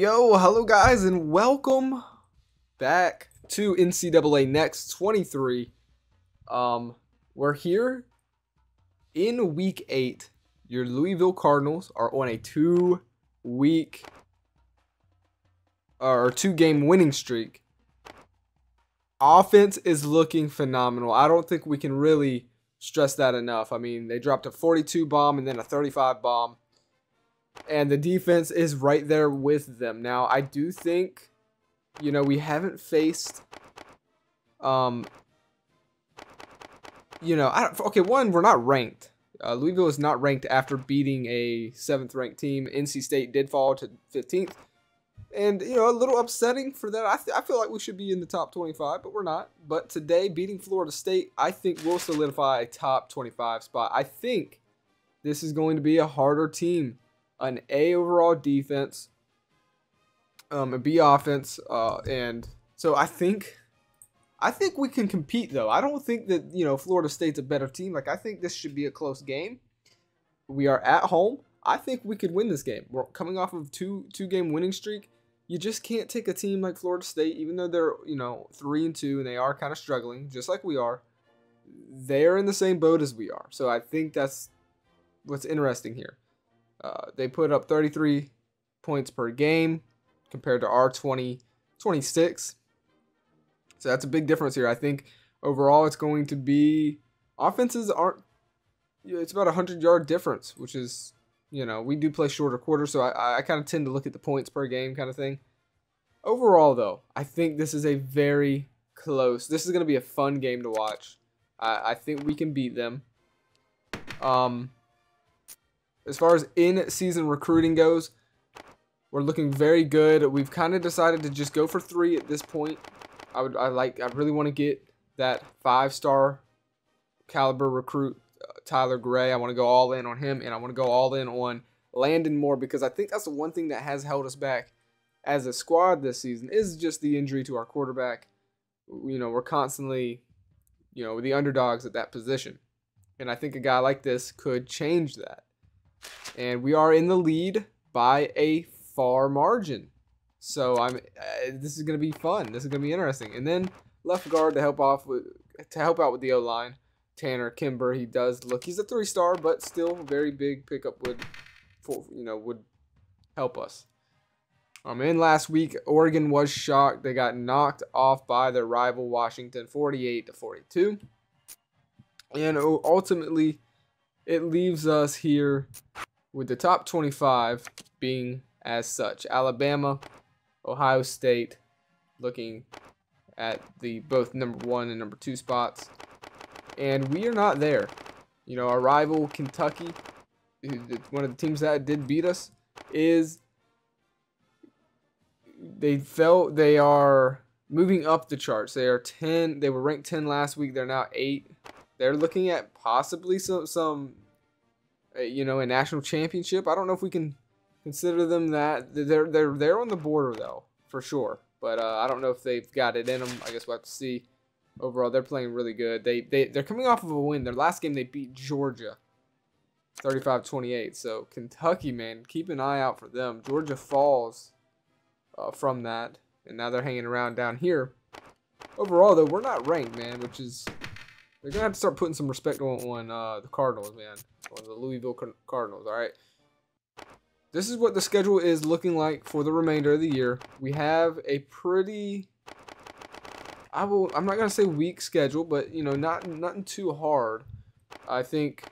Yo, hello guys, and welcome back to NCAA Next 23. Um, we're here in week eight. Your Louisville Cardinals are on a two week or two game winning streak. Offense is looking phenomenal. I don't think we can really stress that enough. I mean, they dropped a 42 bomb and then a 35 bomb and the defense is right there with them. Now, I do think, you know, we haven't faced, um, you know, I don't, okay, one, we're not ranked. Uh, Louisville is not ranked after beating a seventh ranked team. NC State did fall to 15th. And, you know, a little upsetting for that. I, th- I feel like we should be in the top 25, but we're not. But today, beating Florida State, I think will solidify a top 25 spot. I think this is going to be a harder team an A overall defense, um, a B offense, uh, and so I think, I think we can compete though. I don't think that you know Florida State's a better team. Like I think this should be a close game. We are at home. I think we could win this game. We're coming off of two two game winning streak. You just can't take a team like Florida State, even though they're you know three and two and they are kind of struggling, just like we are. They're in the same boat as we are. So I think that's what's interesting here. Uh, they put up 33 points per game compared to our 20, 26. So that's a big difference here. I think overall it's going to be offenses aren't. It's about a hundred yard difference, which is you know we do play shorter quarters, so I, I kind of tend to look at the points per game kind of thing. Overall, though, I think this is a very close. This is going to be a fun game to watch. I, I think we can beat them. Um, as far as in-season recruiting goes, we're looking very good. We've kind of decided to just go for three at this point. I would, I like, I really want to get that five-star caliber recruit, uh, Tyler Gray. I want to go all in on him, and I want to go all in on Landon Moore because I think that's the one thing that has held us back as a squad this season is just the injury to our quarterback. You know, we're constantly, you know, the underdogs at that position. And I think a guy like this could change that. And we are in the lead by a far margin. So I'm. Uh, this is gonna be fun. This is gonna be interesting. And then left guard to help off with to help out with the O line. Tanner Kimber. He does look. He's a three star, but still very big pickup would, for you know, would help us. Um, in last week, Oregon was shocked. They got knocked off by their rival Washington, 48 to 42. And ultimately, it leaves us here with the top 25 being as such. Alabama, Ohio State looking at the both number one and number two spots. And we are not there. You know, our rival Kentucky, one of the teams that did beat us, is they felt they are moving up the charts. They are 10. They were ranked 10 last week. They're now 8. They're looking at possibly some some you know, a national championship. I don't know if we can consider them that. They're they're they're on the border though, for sure. But uh, I don't know if they've got it in them. I guess we'll have to see. Overall, they're playing really good. They they they're coming off of a win. Their last game they beat Georgia, 35-28. So Kentucky, man, keep an eye out for them. Georgia falls uh, from that, and now they're hanging around down here. Overall, though, we're not ranked, man, which is they're gonna have to start putting some respect on, on uh, the Cardinals, man, on the Louisville Cardinals. All right. This is what the schedule is looking like for the remainder of the year. We have a pretty, I will, I'm not gonna say weak schedule, but you know, not nothing too hard. I think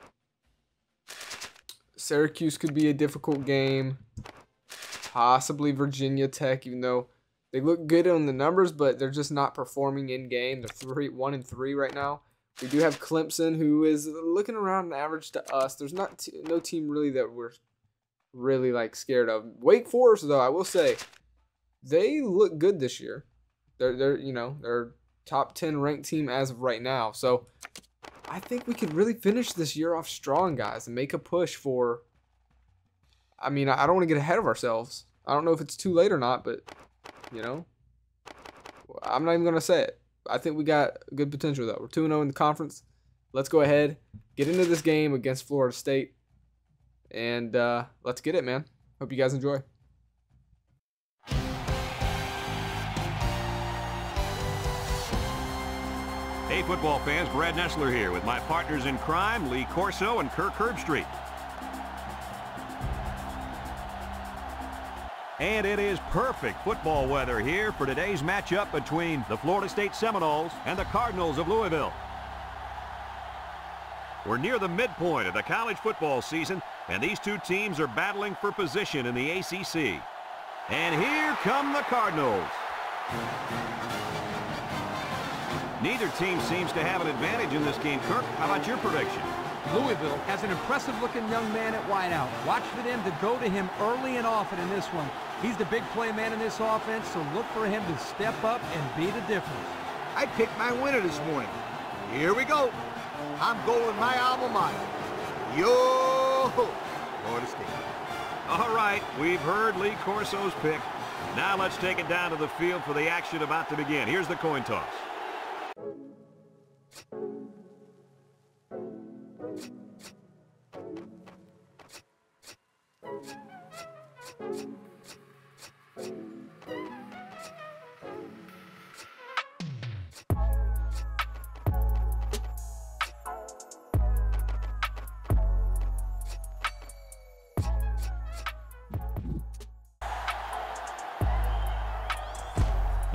Syracuse could be a difficult game. Possibly Virginia Tech, even though they look good on the numbers, but they're just not performing in game. They're three, one and three right now. We do have Clemson, who is looking around an average to us. There's not t- no team really that we're really like scared of. Wake Forest, though, I will say, they look good this year. They're they're you know they're top ten ranked team as of right now. So I think we could really finish this year off strong, guys, and make a push for. I mean, I don't want to get ahead of ourselves. I don't know if it's too late or not, but you know, I'm not even gonna say it. I think we got good potential though. We're 2 0 in the conference. Let's go ahead, get into this game against Florida State, and uh, let's get it, man. Hope you guys enjoy. Hey, football fans, Brad Nessler here with my partners in crime, Lee Corso and Kirk Herbstreit. And it is perfect football weather here for today's matchup between the Florida State Seminoles and the Cardinals of Louisville. We're near the midpoint of the college football season, and these two teams are battling for position in the ACC. And here come the Cardinals. Neither team seems to have an advantage in this game. Kirk, how about your prediction? Louisville has an impressive-looking young man at wideout. Watch for them to go to him early and often in this one. He's the big play man in this offense, so look for him to step up and be the difference. I picked my winner this morning. Here we go. I'm going my alma mater. Yo! Florida State. All right, we've heard Lee Corso's pick. Now let's take it down to the field for the action about to begin. Here's the coin toss.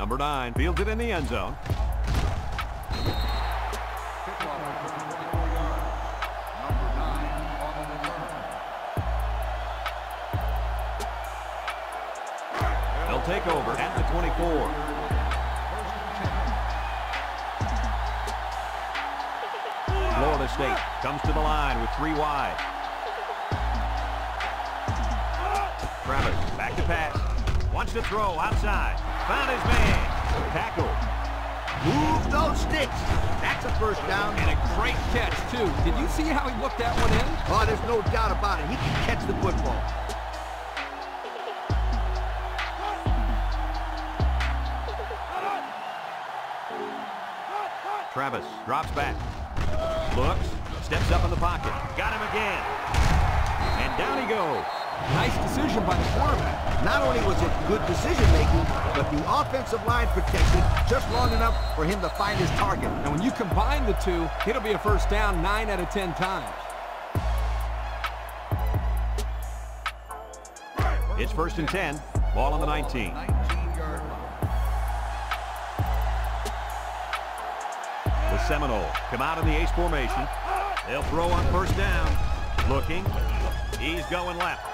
Number nine fields it in the end zone. They'll take over at the 24. Florida State comes to the line with three wide. Travis back to pass. Wants to throw outside. Found his man. Tackle. Move those sticks. That's a first down. And a great catch, too. Did you see how he looked that one in? Oh, there's no doubt about it. He can catch the football. Travis drops back. Looks. Steps up in the pocket. Got him again. And down he goes. Nice decision by the quarterback. Not only was it good decision-making, but the offensive line protected just long enough for him to find his target. And when you combine the two, it'll be a first down 9 out of 10 times. It's first and 10. Ball on the 19. The Seminoles come out in the ace formation. They'll throw on first down. Looking. He's going left.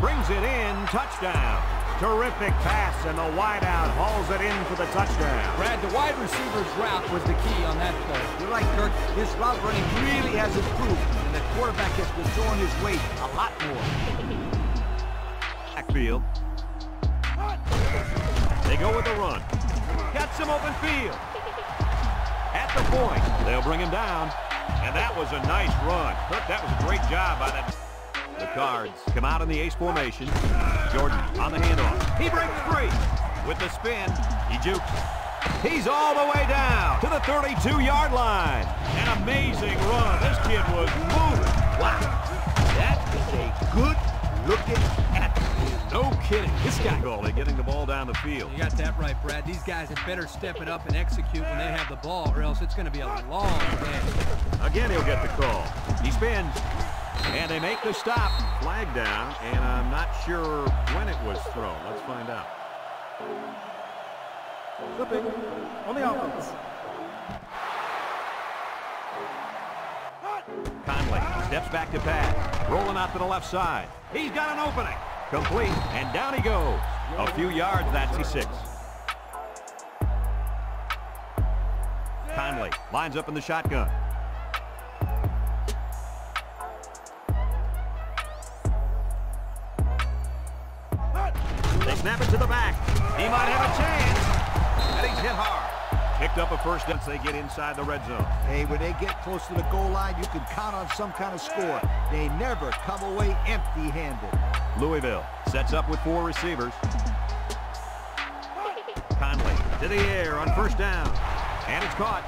Brings it in. Touchdown. Terrific pass, and the wideout hauls it in for the touchdown. Brad, the wide receiver's route was the key on that play. You're right, Kirk. His route running really has improved, and the quarterback has been throwing his weight a lot more. Backfield. They go with the run. Got some open field. At the point, they'll bring him down. And that was a nice run. Kirk, that was a great job by that. The Cards come out in the ace formation. Jordan on the handoff. He breaks free. With the spin, he jukes. He's all the way down to the 32-yard line. An amazing run. This kid was moving. Wow. That is a good-looking athlete. No kidding. This guy. They're getting the ball down the field. You got that right, Brad. These guys had better step it up and execute when they have the ball, or else it's going to be a long day. Again, he'll get the call. He spins. And they make the stop. Flag down, and I'm not sure when it was thrown. Let's find out. Flipping on the offense. Conley steps back to pass. Rolling out to the left side. He's got an opening. Complete, and down he goes. A few yards, that's he six. Conley lines up in the shotgun. Snap it to the back. He might have a chance. And he's hit hard. Picked up a first once they get inside the red zone. Hey, when they get close to the goal line, you can count on some kind of score. They never come away empty-handed. Louisville sets up with four receivers. Conley to the air on first down. And it's caught.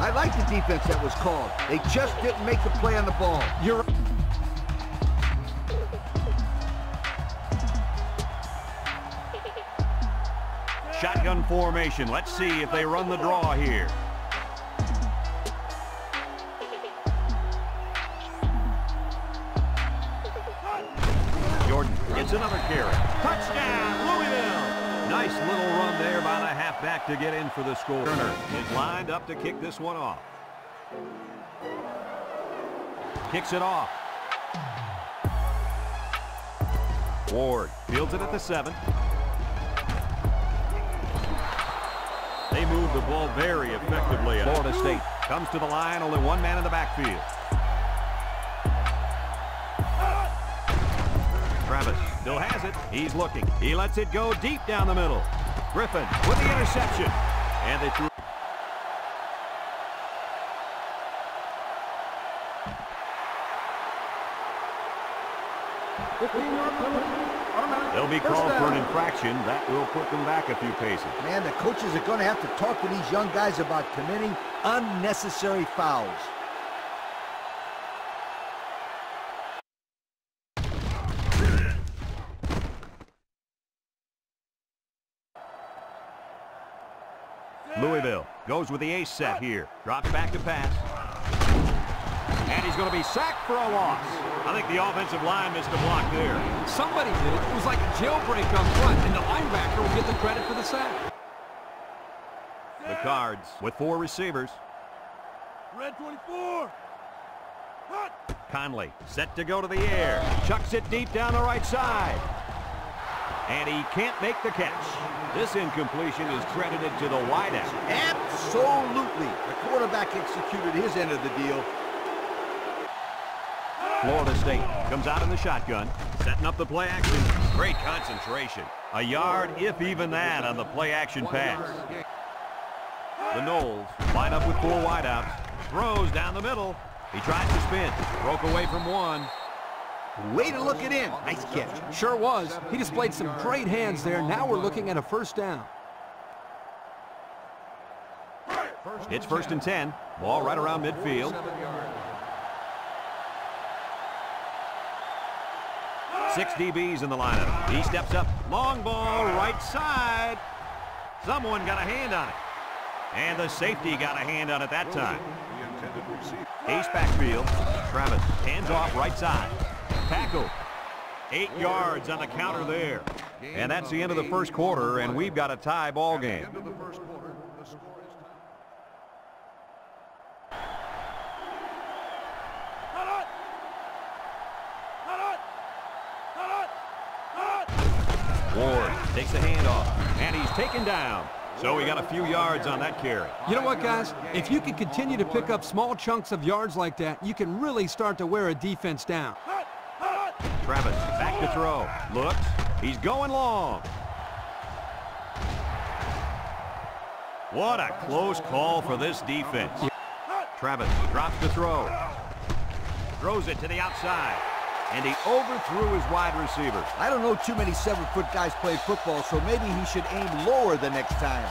I like the defense that was called. They just didn't make the play on the ball. You're formation. Let's see if they run the draw here. Jordan gets another carry. Touchdown, Louisville! Nice little run there by the halfback to get in for the score. Turner is lined up to kick this one off. Kicks it off. Ward fields it at the 7. They move the ball very effectively. Florida State comes to the line, only one man in the backfield. Travis still has it. He's looking. He lets it go deep down the middle. Griffin with the interception. And they threw They'll be called for an infraction. That will put them back a few paces. Man, the coaches are going to have to talk to these young guys about committing unnecessary fouls. Louisville goes with the ace set here. Drops back to pass. And he's going to be sacked for a loss. I think the offensive line missed a block there. Somebody did. It was like a jailbreak up front, and the linebacker will get the credit for the sack. The Cards with four receivers. Red 24. Conley set to go to the air. Chucks it deep down the right side. And he can't make the catch. This incompletion is credited to the wideout. Absolutely. The quarterback executed his end of the deal. Florida State comes out in the shotgun, setting up the play action. Great concentration. A yard, if even that, on the play action pass. The Noles line up with four wideouts. Throws down the middle. He tries to spin. Broke away from one. Way to look it in. Nice catch. Sure was. He displayed some great hands there. Now we're looking at a first down. It's first and 10. Ball right around midfield. Six DBs in the lineup. He steps up. Long ball, right side. Someone got a hand on it. And the safety got a hand on it that time. Ace backfield. Travis hands off right side. Tackle. Eight yards on the counter there. And that's the end of the first quarter, and we've got a tie ball game. Ward takes the handoff, and he's taken down. So we got a few yards on that carry. You know what, guys? If you can continue to pick up small chunks of yards like that, you can really start to wear a defense down. Travis back to throw. Looks. He's going long. What a close call for this defense. Travis drops to throw. Throws it to the outside. And he overthrew his wide receiver. I don't know too many seven-foot guys play football, so maybe he should aim lower the next time.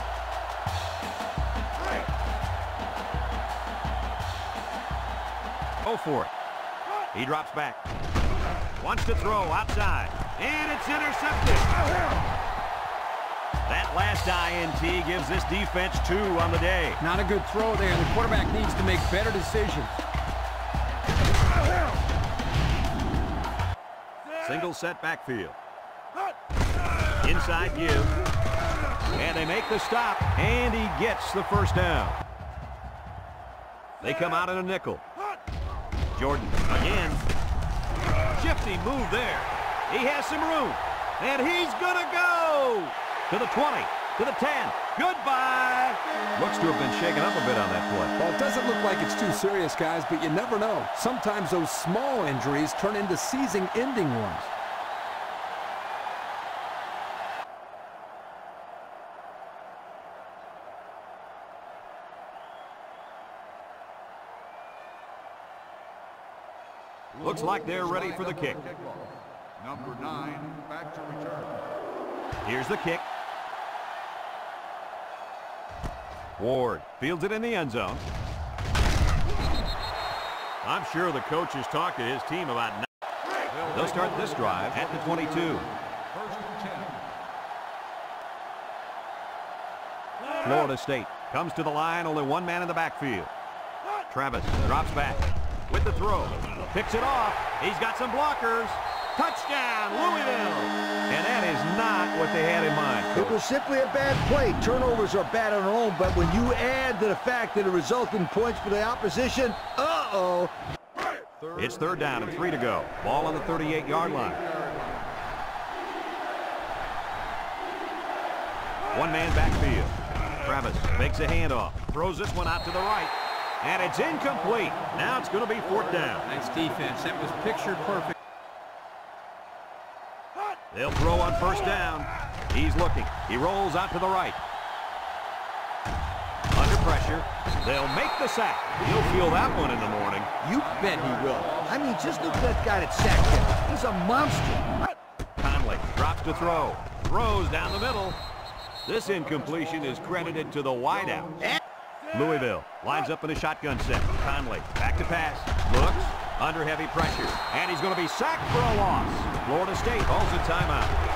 Go oh, for it. He drops back. Wants to throw outside. And it's intercepted. That last INT gives this defense two on the day. Not a good throw there. The quarterback needs to make better decisions. Single set backfield. Inside give. And they make the stop. And he gets the first down. They come out in a nickel. Jordan again. Shifty move there. He has some room. And he's going to go to the 20, to the 10. Goodbye. Looks to have been shaken up a bit on that play. Well, it doesn't look like it's too serious, guys, but you never know. Sometimes those small injuries turn into season-ending ones. Looks like they're ready for the kick. Number nine, back to return. Here's the kick. Ward fields it in the end zone. I'm sure the coach has talked to his team about now. They'll start this drive at the 22. First and 10. Florida State comes to the line, only one man in the backfield. Travis drops back with the throw. Picks it off. He's got some blockers. Touchdown, Louisville! And that is not what they had in mind. It was simply a bad play. Turnovers are bad on their own, but when you add to the fact that it resulted in points for the opposition, uh-oh. It's third down and three to go. Ball on the 38-yard line. One man backfield. Travis makes a handoff. Throws this one out to the right. And it's incomplete. Now it's going to be fourth down. Nice defense. That was pictured perfect. They'll throw on first down. He's looking. He rolls out to the right. Under pressure. They'll make the sack. He'll feel that one in the morning. You bet he will. I mean, just look at that guy that sacked him. He's a monster. Conley drops to throw. Throws down the middle. This incompletion is credited to the wideout. Louisville lines up in a shotgun set. Conley back to pass. Looks under heavy pressure. And he's going to be sacked for a loss. Florida State calls a timeout.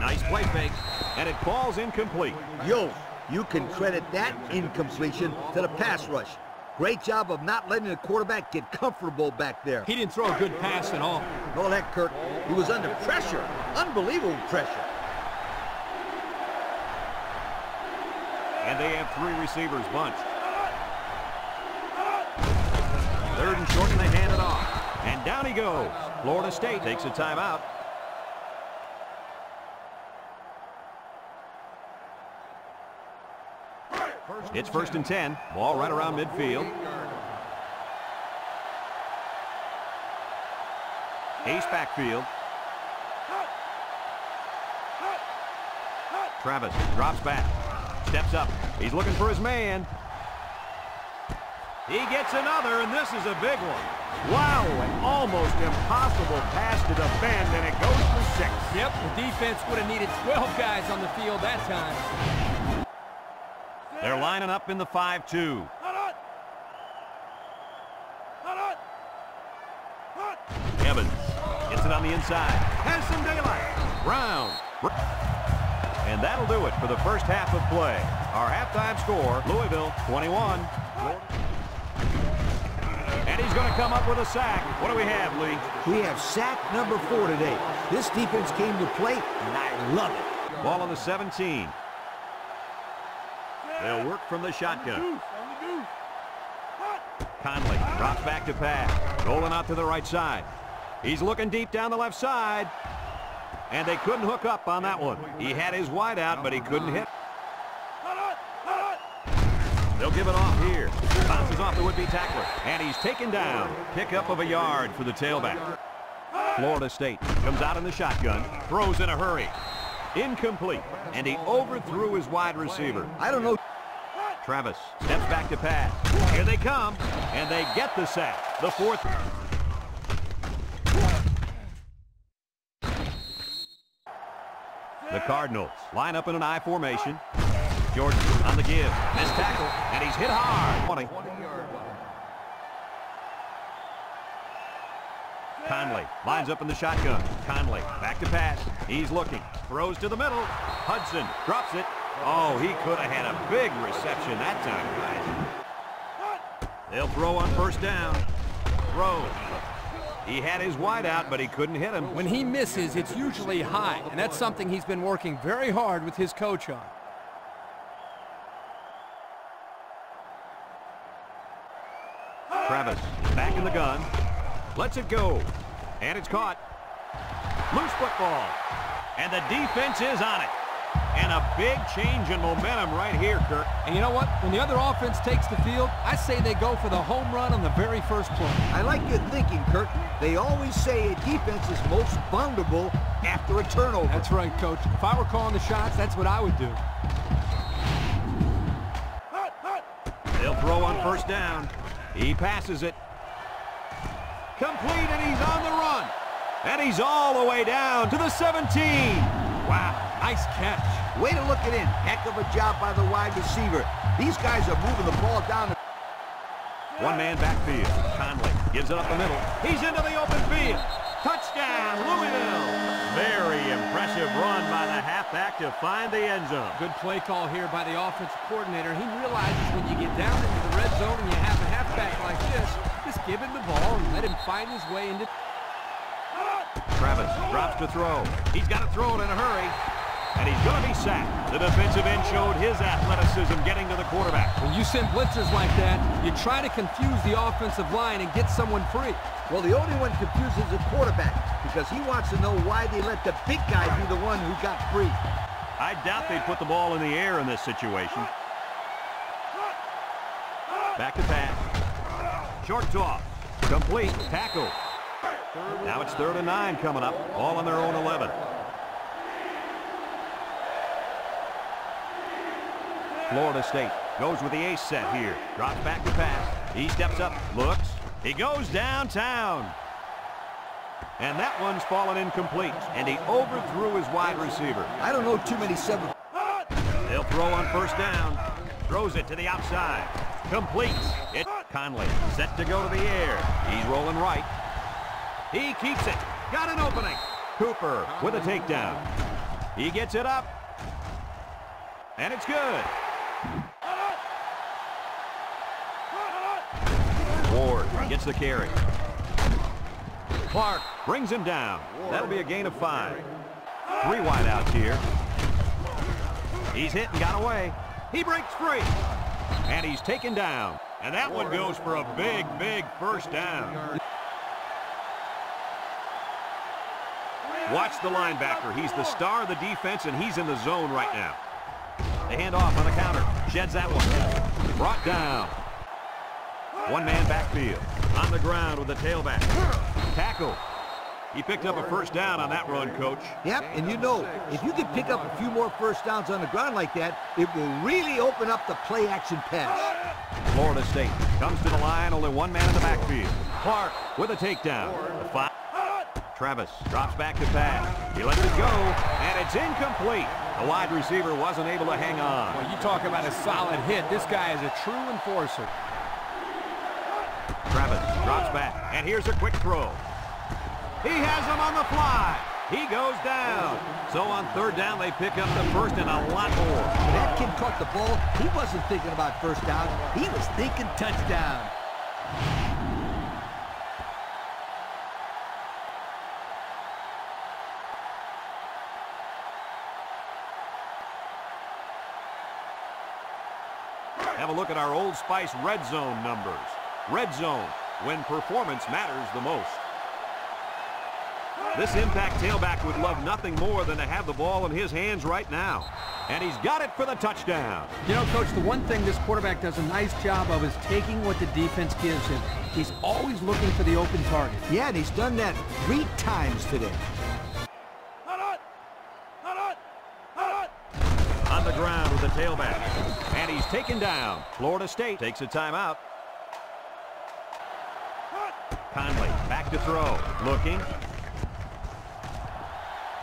Nice play fake. And it falls incomplete. Yo, you can credit that incompletion to the pass rush. Great job of not letting the quarterback get comfortable back there. He didn't throw a good pass at all. All that, Kirk. He was under pressure. Unbelievable pressure. And they have three receivers bunched. Third and short, and they hand it off. And down he goes. Florida State takes a timeout. It's first and 10. Ball right around midfield. Ace backfield. Travis drops back. Steps up. He's looking for his man. He gets another, and this is a big one. Wow, an almost impossible pass to defend, and it goes for six. Yep, the defense would have needed 12 guys on the field that time. They're lining up in the 5-2. Evans gets it on the inside. Has some daylight. Brown. And that'll do it for the first half of play. Our halftime score, Louisville 21. And he's going to come up with a sack. What do we have, Lee? We have sack number four today. This defense came to play, and I love it. Ball on the 17. They'll work from the shotgun. Conley drops back to pass. Rolling out to the right side. He's looking deep down the left side. And they couldn't hook up on that one. He had his wide out, but he couldn't hit. They'll give it off here. Bounces off the would-be tackler. And he's taken down. Pickup of a yard for the tailback. Florida State comes out in the shotgun. Throws in a hurry. Incomplete. And he overthrew his wide receiver. I don't know. Travis steps back to pass. Here they come, and they get the sack. The fourth. The Cardinals line up in an I formation. Jordan on the give. Missed tackle, and he's hit hard. 20. Conley lines up in the shotgun. Conley back to pass. He's looking. Throws to the middle. Hudson drops it. Oh, he could have had a big reception that time, guys. They'll throw on first down. Throw. He had his wide out, but he couldn't hit him. When he misses, it's usually high, and that's something he's been working very hard with his coach on. Travis back in the gun. Lets it go. And it's caught. Loose football. And the defense is on it. And a big change in momentum right here, Kirk. And you know what? When the other offense takes the field, I say they go for the home run on the very first play. I like your thinking, Kirk. They always say a defense is most vulnerable after a turnover. That's right, Coach. If I were calling the shots, that's what I would do. They'll throw on first down. He passes it. Complete, and he's on the run. And he's all the way down to the 17. Wow, nice catch. Way to look it in. Heck of a job by the wide receiver. These guys are moving the ball down. the- One man backfield. Conley gives it up the middle. He's into the open field. Touchdown, Louisville. Very impressive run by the halfback to find the end zone. Good play call here by the offensive coordinator. He realizes when you get down into the red zone and you have a halfback like this, just give him the ball and let him find his way into... Travis drops to throw. He's got to throw it in a hurry. And he's going to be sacked. The defensive end showed his athleticism getting to the quarterback. When you send blitzers like that, you try to confuse the offensive line and get someone free. Well, the only one confused is the quarterback because he wants to know why they let the big guy be the one who got free. I doubt they'd put the ball in the air in this situation. Back to pass. Short toss. Complete. Tackle. Now it's third and nine coming up. All on their own 11. Florida State goes with the ace set here. Drops back to pass. He steps up, looks. He goes downtown. And that one's fallen incomplete. And he overthrew his wide receiver. I don't know too many seven. They'll throw on first down. Throws it to the outside. Completes. It Conley set to go to the air. He's rolling right. He keeps it. Got an opening. Cooper with a takedown. He gets it up. And it's good. Ward gets the carry. Clark brings him down. That'll be a gain of five. Three wideouts here. He's hit and got away. He breaks free. And he's taken down. And that one goes for a big, big first down. Watch the linebacker. He's the star of the defense, and he's in the zone right now. They hand off on the counter. Sheds that one. Brought down. One man backfield. On the ground with the tailback. Tackle. He picked up a first down on that run, Coach. Yep, and you know, if you can pick up a few more first downs on the ground like that, it will really open up the play-action pass. Florida State comes to the line, only one man in the backfield. Clark with a takedown. The five. Travis drops back to pass. He lets it go, and it's incomplete. The wide receiver wasn't able to hang on. Well, you talk about a solid hit. This guy is a true enforcer. Drops back, and here's a quick throw. He has him on the fly. He goes down. So on third down, they pick up the first and a lot more. That kid caught the ball, he wasn't thinking about first down. He was thinking touchdown. Have a look at our Old Spice Red Zone numbers. Red Zone, when performance matters the most. This impact tailback would love nothing more than to have the ball in his hands right now. And he's got it for the touchdown. You know, Coach, the one thing this quarterback does a nice job of is taking what the defense gives him. He's always looking for the open target. Yeah, and he's done that three times today. On the ground with the tailback. And he's taken down. Florida State takes a timeout. Conley back to throw. Looking.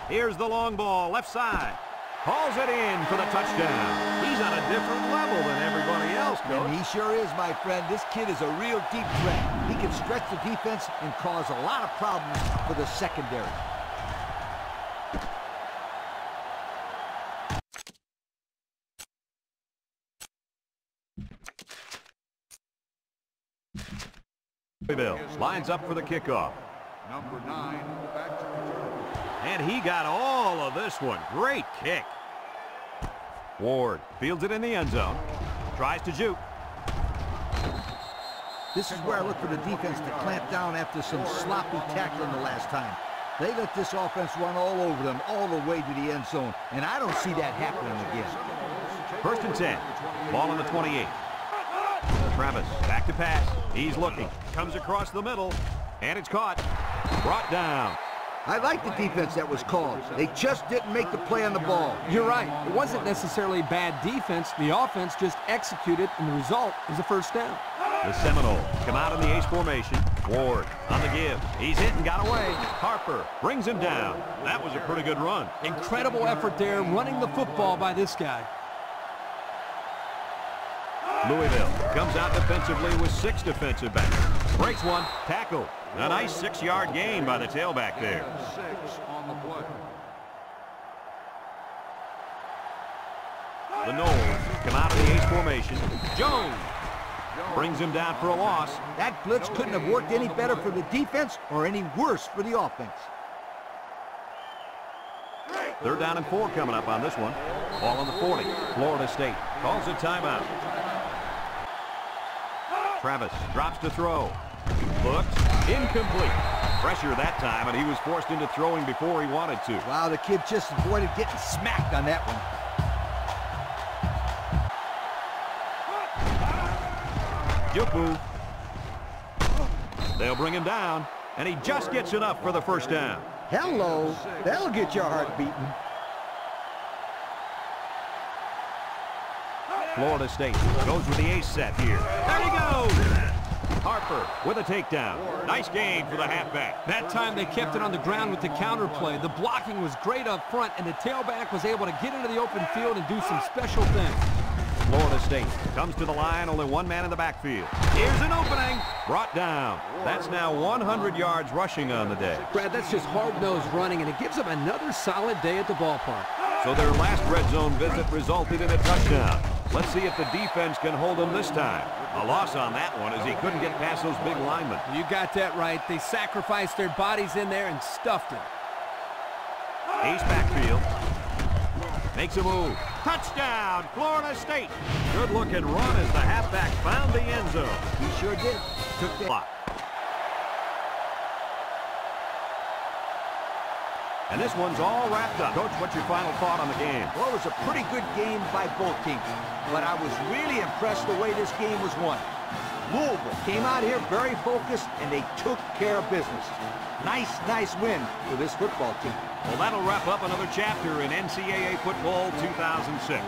Here's the long ball, left side. Calls it in for the touchdown. He's on a different level than everybody else, Coach. And he sure is, my friend. This kid is a real deep threat. He can stretch the defense and cause a lot of problems for the secondary. Bill lines up for the kickoff. Number nine, back to. And he got all of this one. Great kick. Ward fields it in the end zone. Tries to juke. This is where I look for the defense to clamp down after some sloppy tackling the last time. They let this offense run all over them all the way to the end zone, and I don't see that happening again. First and 10. Ball on the 28. Travis back to pass. He's looking. Comes across the middle. And it's caught. Brought down. I like the defense that was called. They just didn't make the play on the ball. You're right. It wasn't necessarily bad defense. The offense just executed, and the result is a first down. The Seminoles come out in the ace formation. Ward on the give. He's hit and got away. Harper brings him down. That was a pretty good run. Incredible effort there, running the football by this guy. Louisville comes out defensively with six defensive backs. Breaks one. Tackle. A nice six-yard gain by the tailback there. On the Noles come out of the ace formation. Jones brings him down for a loss. That blitz couldn't have worked any better for the defense or any worse for the offense. Third down and four coming up on this one. Ball on the 40. Florida State calls a timeout. Travis drops to throw. Looks incomplete. Pressure that time, and he was forced into throwing before he wanted to. Wow, the kid just avoided getting smacked on that one. Jupu. They'll bring him down, and he just gets enough for the first down. Hello. That'll get your heart beating. Florida State goes with the ace set here. There he goes! Harper with a takedown. Nice game for the halfback. That time they kept it on the ground with the counter play. The blocking was great up front, and the tailback was able to get into the open field and do some special things. Florida State comes to the line, only one man in the backfield. Here's an opening, brought down. That's now 100 yards rushing on the day. Brad, that's just hard-nosed running, and it gives them another solid day at the ballpark. So their last red zone visit resulted in a touchdown. Let's see if the defense can hold them this time. A loss on that one as he couldn't get past those big linemen. You got that right. They sacrificed their bodies in there and stuffed him. Ace backfield. Makes a move. Touchdown, Florida State. Good looking run as the halfback found the end zone. He sure did. Took that. Clock. And this one's all wrapped up. Coach, what's your final thought on the game? Well, it was a pretty good game by both teams, but I was really impressed the way this game was won. Louisville came out here very focused, and they took care of business. Nice, nice win for this football team. Well, that'll wrap up another chapter in NCAA Football 2006.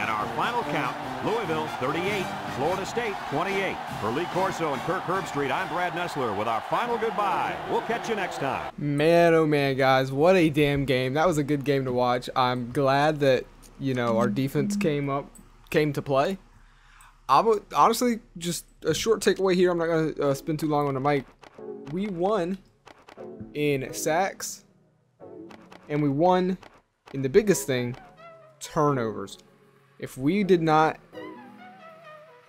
And our final count, Louisville 38, Florida State 28. For Lee Corso and Kirk Herbstreit, I'm Brad Nessler with our final goodbye. We'll catch you next time. Man, oh man, guys, what a damn game. That was a good game to watch. I'm glad that, you know, our defense came up, came to play. I would honestly just a short takeaway here. I'm not going to uh, spend too long on the mic. We won in sacks, and we won in the biggest thing, turnovers. If we did not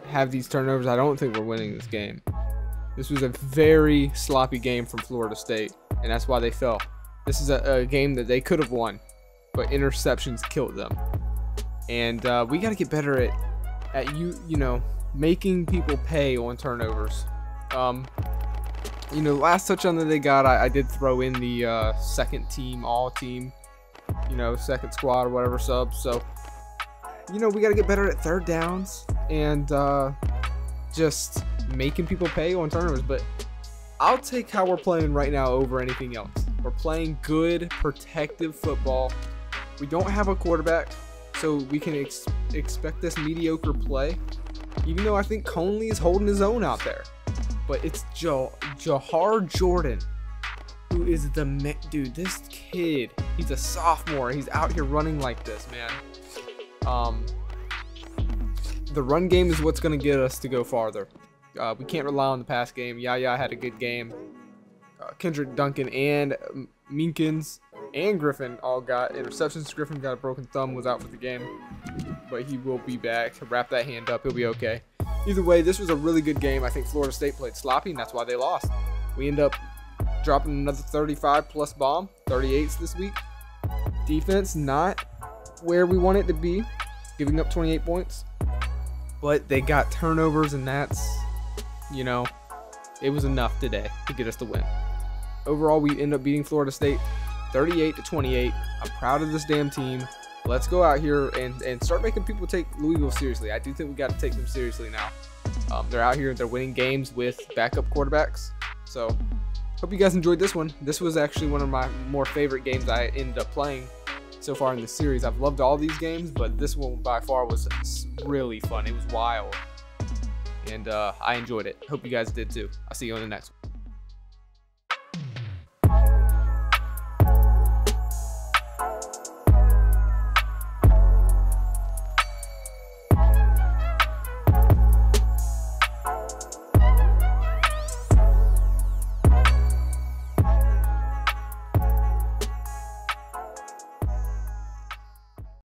have these turnovers, I don't think we're winning this game. This was a very sloppy game from Florida State, and that's why they fell. This is a, a game that they could have won, but interceptions killed them. And uh, we got to get better at, at you, you know, making people pay on turnovers. Um, you know, last touchdown that they got, I, I did throw in the uh, second team, all team, you know, second squad or whatever sub. So, you know, we got to get better at third downs and uh, just making people pay on turnovers. But I'll take how we're playing right now over anything else. We're playing good, protective football. We don't have a quarterback, so we can ex expect this mediocre play. Even though I think Conley is holding his own out there. But it's jo Jawhar Jordan who is the dude. This kid, he's a sophomore. He's out here running like this, man. Um, the run game is what's going to get us to go farther. Uh, we can't rely on the pass game. Yaya had a good game. Uh, Kendrick Duncan and Minkins and Griffin all got interceptions. Griffin got a broken thumb, was out for the game, but he will be back. Wrap that hand up, he'll be okay. Either way, this was a really good game. I think Florida State played sloppy, and that's why they lost. We end up dropping another 35 plus bomb, 38s this week. Defense not where we want it to be, giving up 28 points. But they got turnovers, and that's, you know, it was enough today to get us the win. Overall, we end up beating Florida State 38 to 28. I'm proud of this damn team. Let's go out here and, and start making people take Louisville seriously. I do think we got to take them seriously now. Um, they're out here, they're winning games with backup quarterbacks. So, hope you guys enjoyed this one. This was actually one of my more favorite games I ended up playing so far in the series. I've loved all these games, but this one by far was really fun. It was wild. And uh, I enjoyed it. Hope you guys did too. I'll see you on the next one.